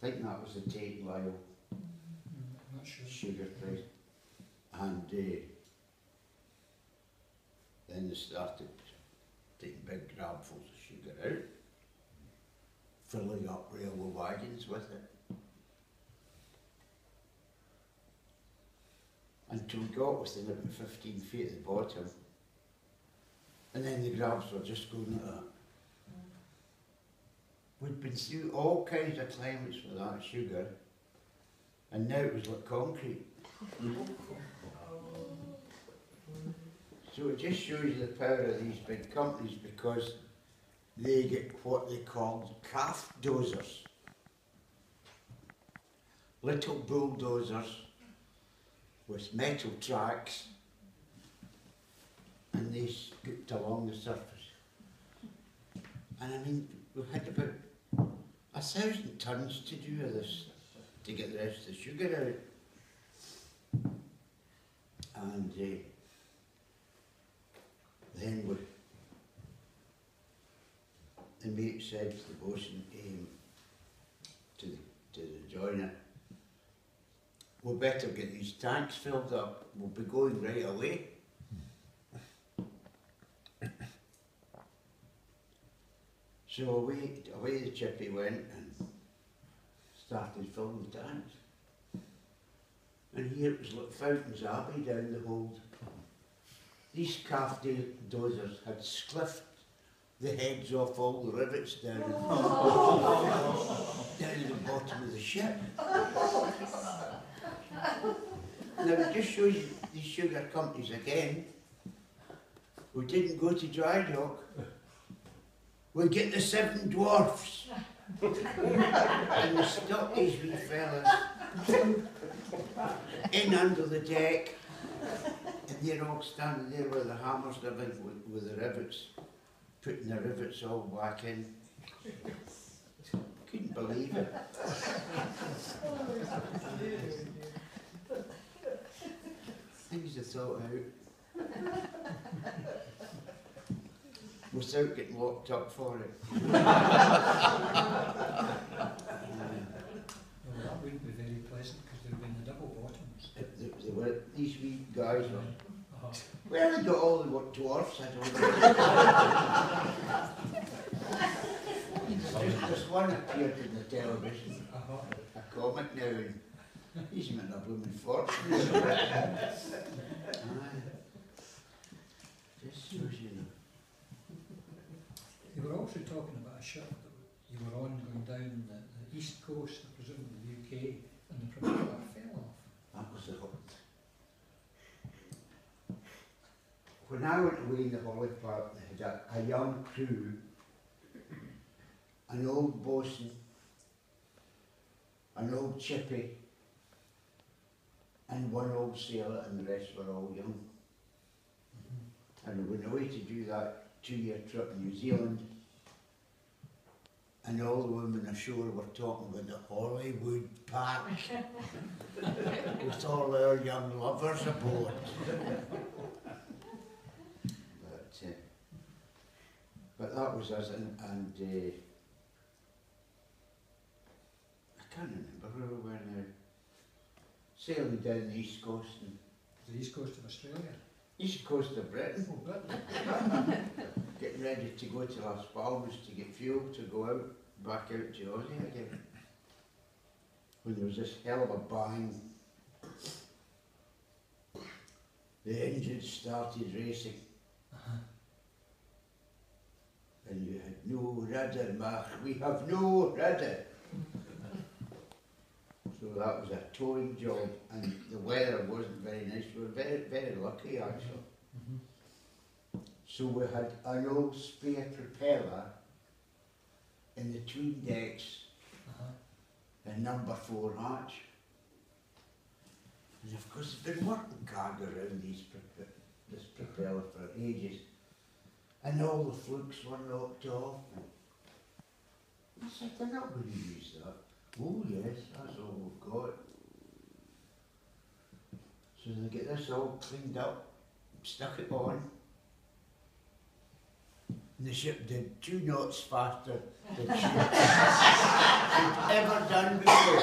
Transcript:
think that was the Tate Lyle sure. sugar price. And uh, then they started taking big grabfuls of sugar out, filling up railway wagons with it. Until we got within about 15 feet at the bottom. And then the grabs were just going like that. Been through all kinds of climates with that sugar, and now it was like concrete. So it just shows you the power of these big companies because they get what they call calf dozers. Little bulldozers with metal tracks and they scooped along the surface. And I mean, we had about a thousand tons to do with this to get the rest of the sugar out. And uh, then we, the mate said to the bosun um, to the, to the joiner, we better get these tanks filled up, we'll be going right away. So away, away the chippy went and started filling the tanks. And here it was like Fountains Abbey down the hold. These calf do- dozers had spliffed the heads off all the rivets down, oh. down at the bottom of the ship. Now it just shows you these sugar companies again. We didn't go to dry dock. We get the seven dwarfs. and we stuck these wee fellas in under the deck. And they're all standing there with the hammers everything with, with the rivets, putting the rivets all back in. Couldn't believe it. Things are thought out. Without getting locked up for it. Well, that wouldn't be very pleasant because there'd been the double bottoms. If They, they were, these wee guys were, Uh-huh. where they got all the what dwarfs, I don't know. Just, just one appeared in the television, Uh-huh. a comic now, and he's made a blooming fortune. Just shows you know. Also talking about a ship that you were on going down the, the east coast, I presume, of the UK, and the propeller fell off. That was the hook. When I went away in the Holly Park, they had a, a young crew, an old bosun, an old chippy, and one old sailor, and the rest were all young. Mm-hmm. And we went away to do that two-year trip in New Zealand. And all the women ashore were talking about the Hollywood Park with all our young lovers aboard. but, uh, but that was us, and, and uh, I can't remember where we were now. Sailing down the east coast and The east coast of Australia. east coast of Britain. Oh, Britain. getting ready to go to Las Palmas to get fuel to go out, back out to Aussie again. When there was this hell of a bang, the engines started racing Uh-huh. and you had no rudder, Mark. We have no rudder. So that was a towing job and the weather wasn't very nice. We were very, very lucky actually. Mhm. So we had an old spare propeller in the tween decks Uh-huh. and number four hatch. And of course, they've been working cargo around these this propeller for ages. And all the flukes were knocked off. I said, they're not going to use that. Oh yes, that's all we've got. So they get this all cleaned up, stuck it on. And the ship did two knots faster than she could ever done before.